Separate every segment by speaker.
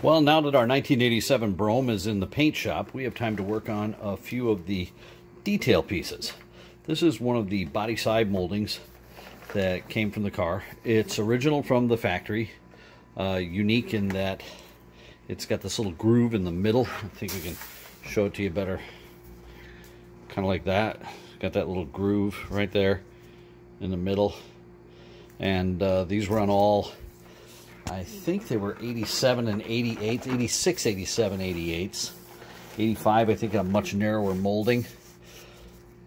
Speaker 1: Well, now that our 1987 Brougham is in the paint shop, we have time to work on a few of the detail pieces. This is one of the body side moldings that came from the car. It's original from the factory, uh, unique in that it's got this little groove in the middle. I think we can show it to you better. Kind of like that. Got that little groove right there in the middle. And uh, these run all I think they were 87 and 88, 86, 87, 88s. 85, I think, a much narrower molding.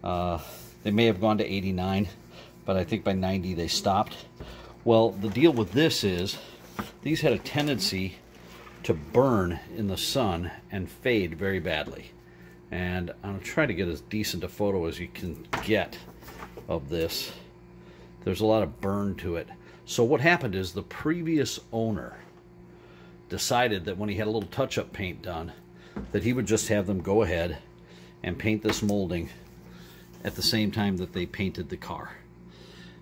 Speaker 1: Uh, they may have gone to 89, but I think by 90 they stopped. Well, the deal with this is these had a tendency to burn in the sun and fade very badly. And I'm trying to get as decent a photo as you can get of this. There's a lot of burn to it. So what happened is the previous owner decided that when he had a little touch-up paint done, that he would just have them go ahead and paint this molding at the same time that they painted the car.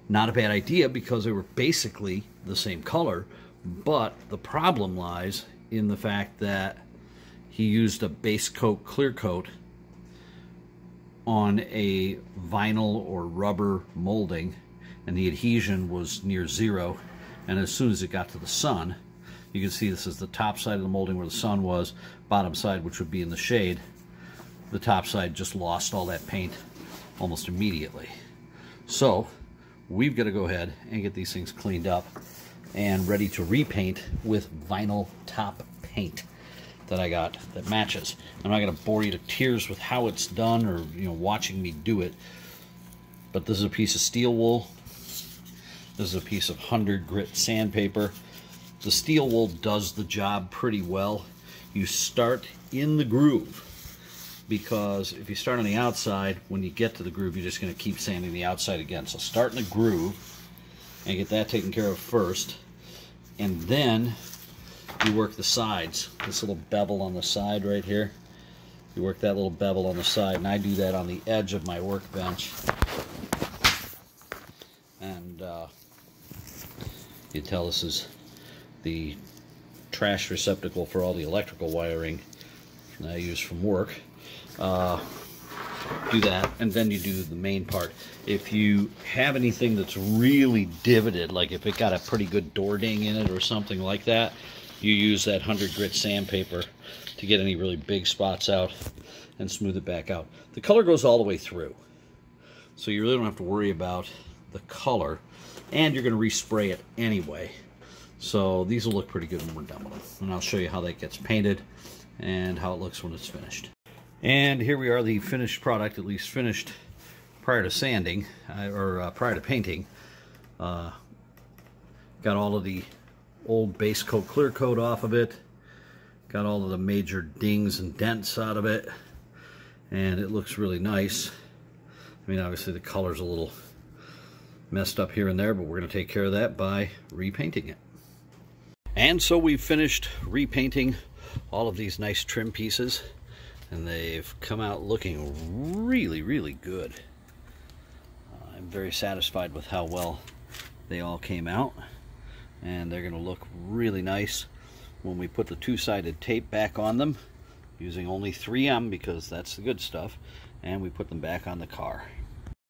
Speaker 1: Not a bad idea because they were basically the same color, but the problem lies in the fact that he used a base coat clear coat on a vinyl or rubber molding and the adhesion was near zero. And as soon as it got to the sun, you can see this is the top side of the molding where the sun was, bottom side, which would be in the shade. The top side just lost all that paint almost immediately. So we've got to go ahead and get these things cleaned up and ready to repaint with vinyl top paint that I got that matches. I'm not going to bore you to tears with how it's done or you know watching me do it, but this is a piece of steel wool this is a piece of 100 grit sandpaper. The steel wool does the job pretty well. You start in the groove because if you start on the outside, when you get to the groove, you're just going to keep sanding the outside again. So start in the groove and get that taken care of first. And then you work the sides. This little bevel on the side right here. You work that little bevel on the side. And I do that on the edge of my workbench. And uh, you tell this is the trash receptacle for all the electrical wiring that I use from work. Uh, do that, and then you do the main part. If you have anything that's really divoted, like if it got a pretty good door ding in it or something like that, you use that 100 grit sandpaper to get any really big spots out and smooth it back out. The color goes all the way through, so you really don't have to worry about the color and you're going to respray it anyway. So these will look pretty good when we're done with them. And I'll show you how that gets painted and how it looks when it's finished. And here we are, the finished product, at least finished prior to sanding, uh, or uh, prior to painting. Uh, got all of the old base coat clear coat off of it. Got all of the major dings and dents out of it. And it looks really nice. I mean, obviously the color's a little messed up here and there, but we're going to take care of that by repainting it. And so we've finished repainting all of these nice trim pieces, and they've come out looking really, really good. Uh, I'm very satisfied with how well they all came out, and they're going to look really nice when we put the two-sided tape back on them using only 3M because that's the good stuff, and we put them back on the car.